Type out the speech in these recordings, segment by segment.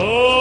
Oh!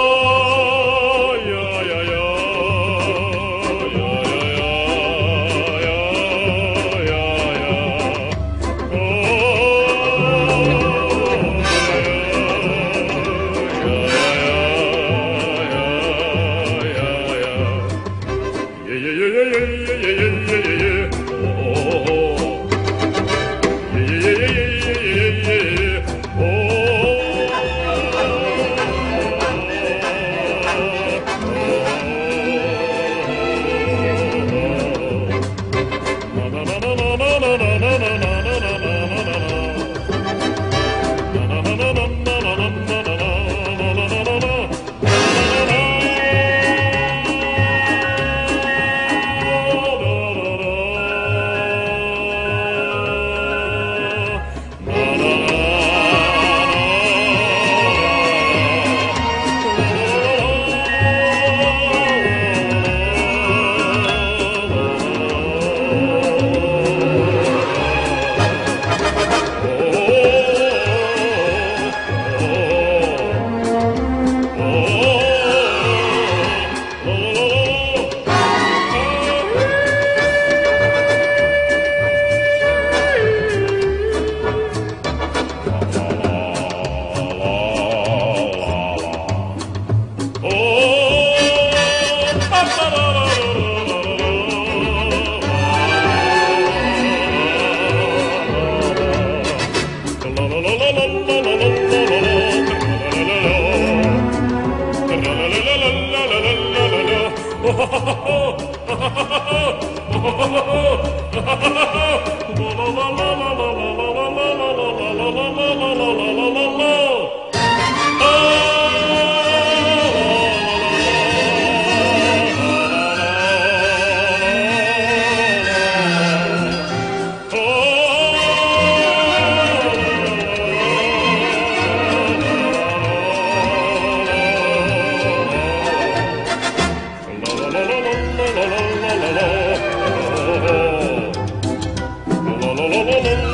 la la la la Oh, oh, oh.